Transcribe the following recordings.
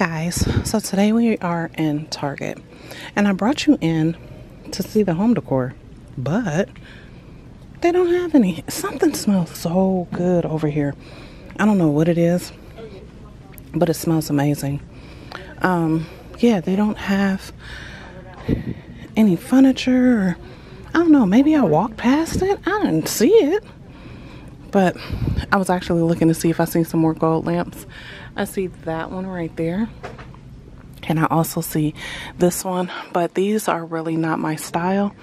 Guys, so today we are in Target and I brought you in to see the home decor, but they don't have any. Something smells so good over here. I don't know what it is, but it smells amazing. Um, yeah, they don't have any furniture or I don't know, maybe I walked past it. I didn't see it. But I was actually looking to see if I see some more gold lamps. I see that one right there. And I also see this one, but these are really not my style.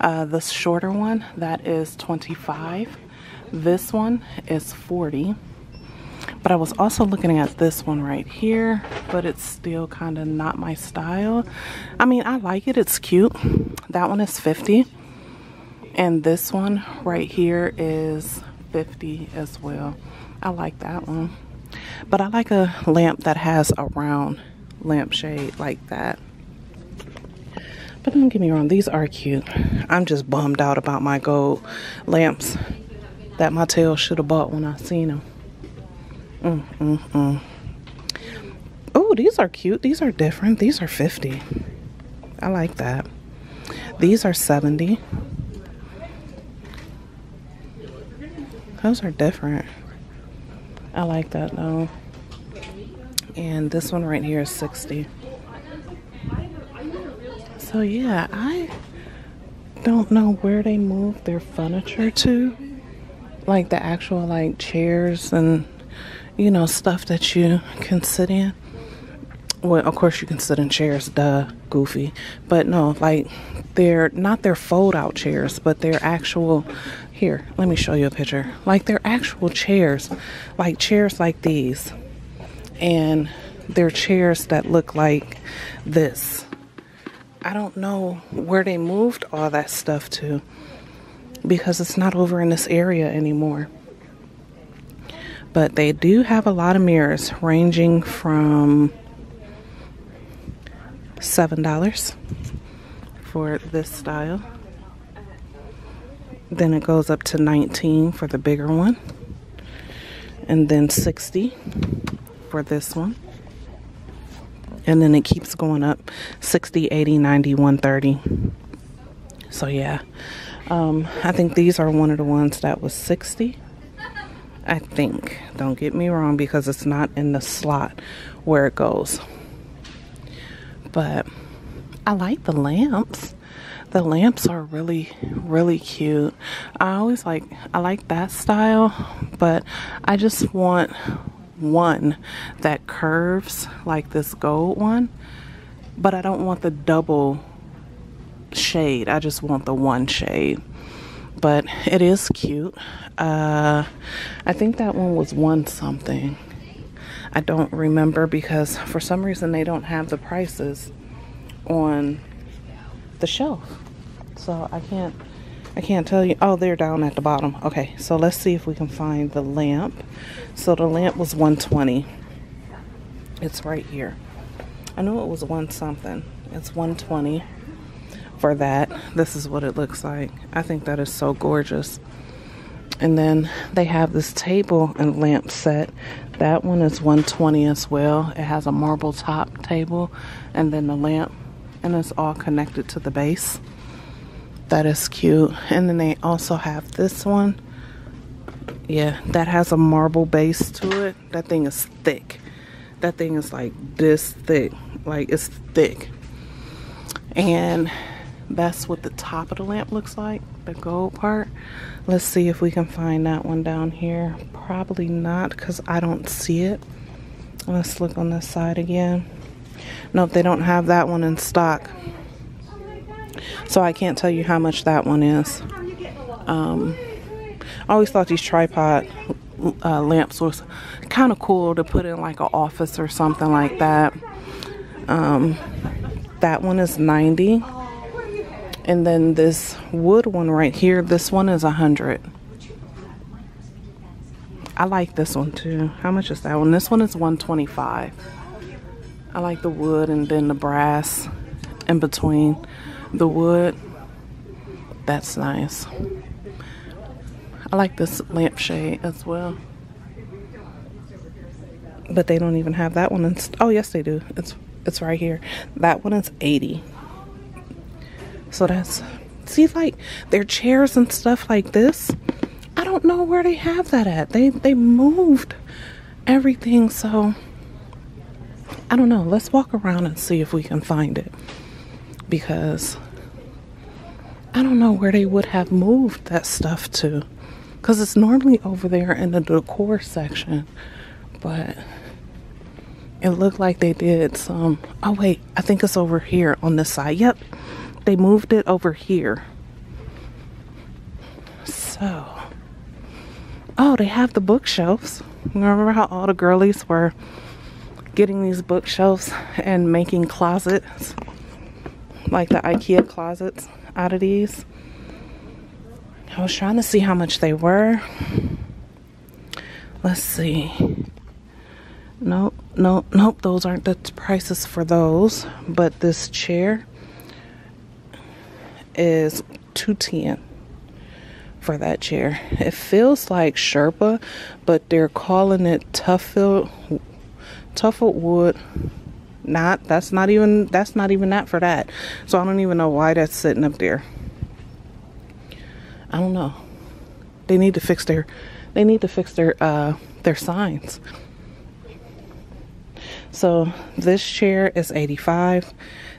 Uh, the shorter one, that is 25. This one is 40. But I was also looking at this one right here, but it's still kind of not my style. I mean, I like it. It's cute. That one is 50. And this one right here is 50 as well. I like that one. But I like a lamp that has a round lampshade like that. But don't get me wrong, these are cute. I'm just bummed out about my gold lamps that my tail should have bought when I seen them. Mm, mm, mm. Oh, these are cute. These are different. These are 50. I like that. These are 70. Those are different. I like that though. And this one right here is 60. So yeah, I don't know where they moved their furniture to. Like the actual like chairs and you know stuff that you can sit in. Well, of course you can sit in chairs, duh, goofy. But no, like they're not their fold out chairs, but they're actual here, let me show you a picture. Like they're actual chairs, like chairs like these. And they're chairs that look like this. I don't know where they moved all that stuff to because it's not over in this area anymore. But they do have a lot of mirrors ranging from $7 for this style then it goes up to 19 for the bigger one. And then 60 for this one. And then it keeps going up 60, 80, 90, 130. So yeah. Um, I think these are one of the ones that was 60. I think. Don't get me wrong because it's not in the slot where it goes. But I like the lamps the lamps are really really cute. I always like i like that style but i just want one that curves like this gold one but i don't want the double shade. I just want the one shade. But it is cute. Uh i think that one was one something. I don't remember because for some reason they don't have the prices on the shelf. So I can't I can't tell you. Oh, they're down at the bottom. Okay, so let's see if we can find the lamp. So the lamp was 120. It's right here. I know it was one something. It's 120 for that. This is what it looks like. I think that is so gorgeous. And then they have this table and lamp set. That one is 120 as well. It has a marble top table and then the lamp and it's all connected to the base. That is cute. And then they also have this one. Yeah, that has a marble base to it. That thing is thick. That thing is like this thick. Like it's thick. And that's what the top of the lamp looks like, the gold part. Let's see if we can find that one down here. Probably not because I don't see it. Let's look on this side again. Nope, they don't have that one in stock. So I can't tell you how much that one is. Um, I always thought these tripod uh, lamps was kind of cool to put in like an office or something like that. Um, that one is 90 and then this wood one right here this one is 100 I like this one too. How much is that one? This one is 125 I like the wood and then the brass in between the wood. That's nice. I like this lampshade as well. but they don't even have that one. In oh, yes, they do. It's it's right here. That one is 80. So that's see like their chairs and stuff like this. I don't know where they have that at. They they moved everything so I don't know. Let's walk around and see if we can find it. Because I don't know where they would have moved that stuff to. Because it's normally over there in the decor section. But it looked like they did some. Oh, wait. I think it's over here on this side. Yep. They moved it over here. So. Oh, they have the bookshelves. Remember how all the girlies were getting these bookshelves and making closets like the IKEA closets out of these. I was trying to see how much they were. Let's see. Nope, nope, nope. Those aren't the prices for those. But this chair is 210 for that chair. It feels like Sherpa, but they're calling it Tuffle Tuffled wood. Not that's not even that's not even that for that. So I don't even know why that's sitting up there. I don't know. They need to fix their they need to fix their uh their signs. So this chair is 85.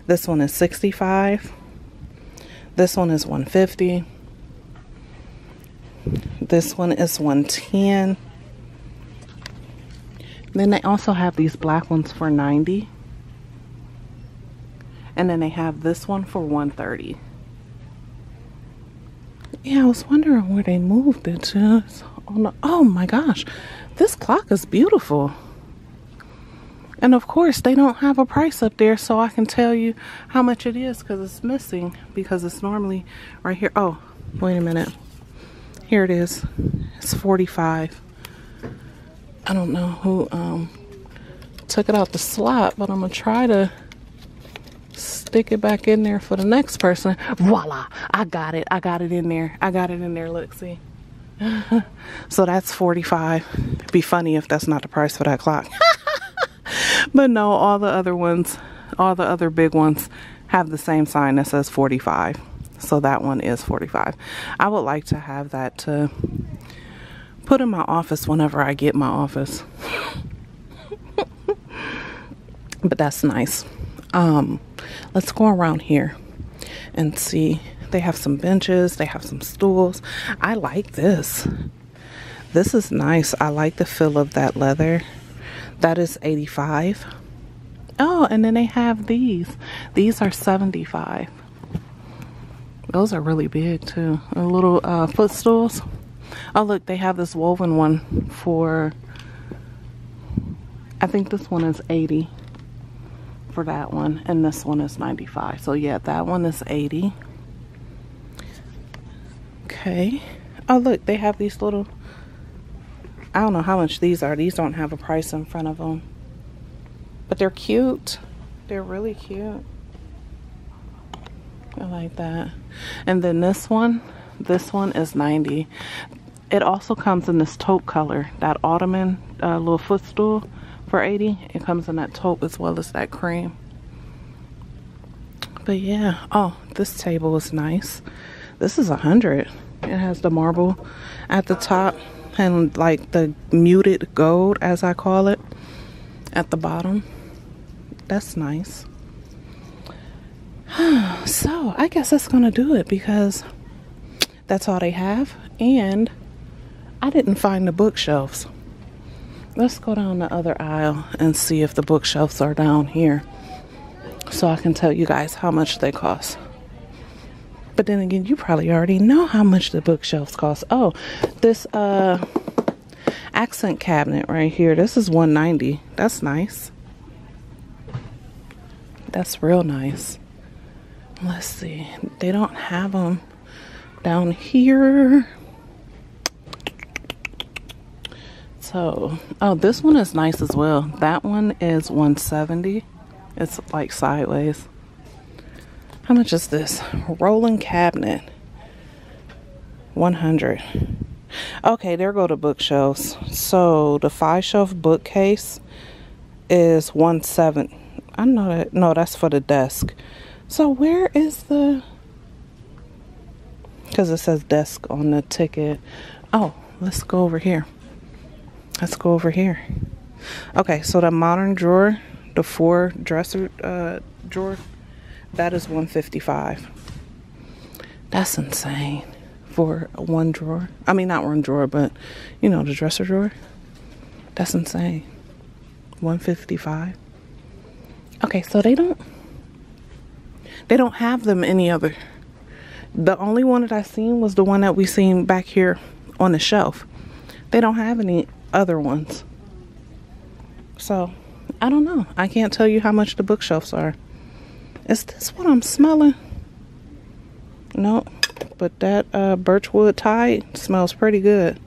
This one is 65. This one is 150. This one is 110. Then they also have these black ones for 90 and then they have this one for 130 yeah i was wondering where they moved it to. Oh, my gosh this clock is beautiful. And of course they don't have a price up there so i can tell you how much it is because it's missing because it's normally right here. Oh wait a minute. Here it is. It's 45 I don't know who um, took it out the slot, but I'm gonna try to stick it back in there for the next person. Voila! I got it. I got it in there. I got it in there. Look, see. so that's 45. It'd be funny if that's not the price for that clock. but no, all the other ones, all the other big ones have the same sign that says 45. So that one is 45. I would like to have that to put in my office whenever I get my office. but that's nice. Um, let's go around here and see. They have some benches, they have some stools. I like this. This is nice. I like the feel of that leather. That is 85. Oh, and then they have these. These are 75. Those are really big too. A little uh, footstools. Oh, look, they have this woven one for, I think this one is 80 for that one, and this one is 95. So, yeah, that one is 80. Okay. Oh, look, they have these little, I don't know how much these are. These don't have a price in front of them. But they're cute. They're really cute. I like that. And then this one, this one is 90 it also comes in this taupe color that ottoman uh, little footstool for 80 it comes in that taupe as well as that cream. But yeah oh this table is nice. This is a hundred. It has the marble at the top and like the muted gold as i call it at the bottom. That's nice. So i guess that's gonna do it because that's all they have. And I didn't find the bookshelves. Let's go down the other aisle and see if the bookshelves are down here so I can tell you guys how much they cost. But then again, you probably already know how much the bookshelves cost. Oh, this uh accent cabinet right here. This is 190. That's nice. That's real nice. Let's see. They don't have them down here. So, oh, this one is nice as well. That one is 170. It's like sideways. How much is this? Rolling cabinet. 100. Okay, there go the bookshelves. So, the five shelf bookcase is one seven. I know that. No, that's for the desk. So where is the? Because it says desk on the ticket. Oh, let's go over here. Let's go over here. Okay, so the modern drawer, the four dresser uh, drawer, that is 155. That's insane for one drawer. I mean, not one drawer, but you know, the dresser drawer. That's insane. 155. Okay, so they don't they don't have them any other. The only one that I seen was the one that we seen back here on the shelf. They don't have any other ones. So, I don't know. I can't tell you how much the bookshelves are. Is this what I'm smelling? No, but that uh, birchwood tie smells pretty good.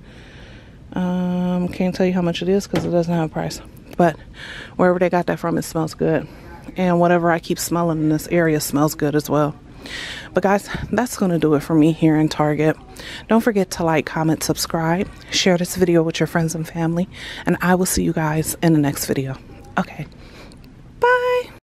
Um, can't tell you how much it is because it doesn't have a price. But wherever they got that from, it smells good. And whatever I keep smelling in this area smells good as well. But guys, that's going to do it for me here in Target. Don't forget to like, comment, subscribe, share this video with your friends and family, and I will see you guys in the next video. Okay, bye.